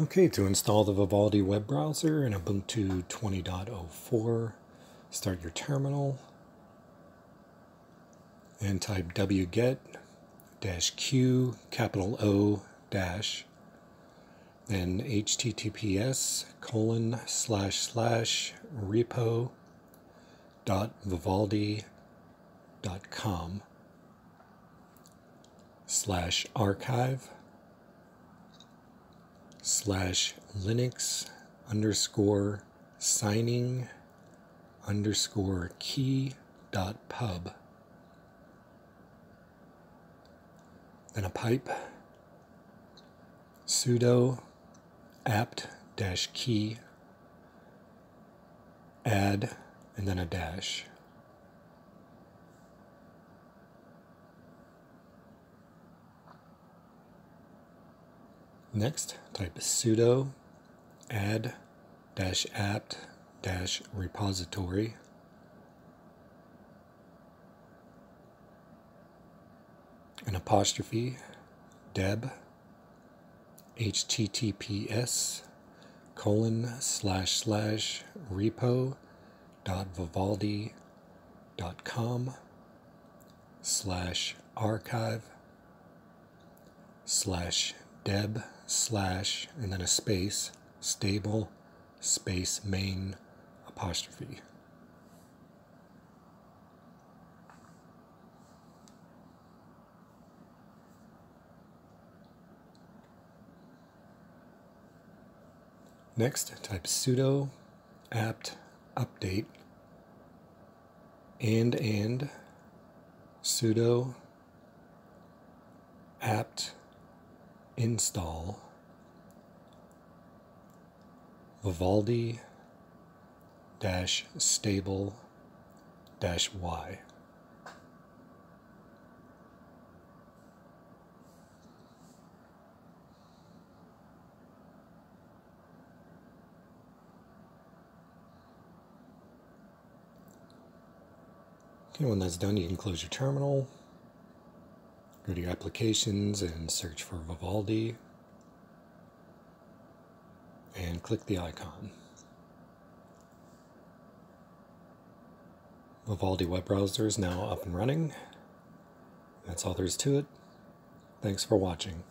Okay, to install the Vivaldi web browser in Ubuntu 20.04, start your terminal and type wget dash q capital O dash then https colon slash slash repo dot vivaldi dot com slash archive slash linux underscore signing underscore key dot pub. Then a pipe sudo apt dash key add and then a dash. Next, type sudo add dash apt dash repository. An apostrophe deb https colon slash slash repo dot vivaldi dot com slash archive slash deb slash and then a space stable space main apostrophe. Next, type sudo apt update and and sudo apt install Vivaldi dash stable dash y. Okay, when that's done, you can close your terminal. Go to your applications and search for Vivaldi and click the icon. Vivaldi web browser is now up and running. That's all there is to it. Thanks for watching.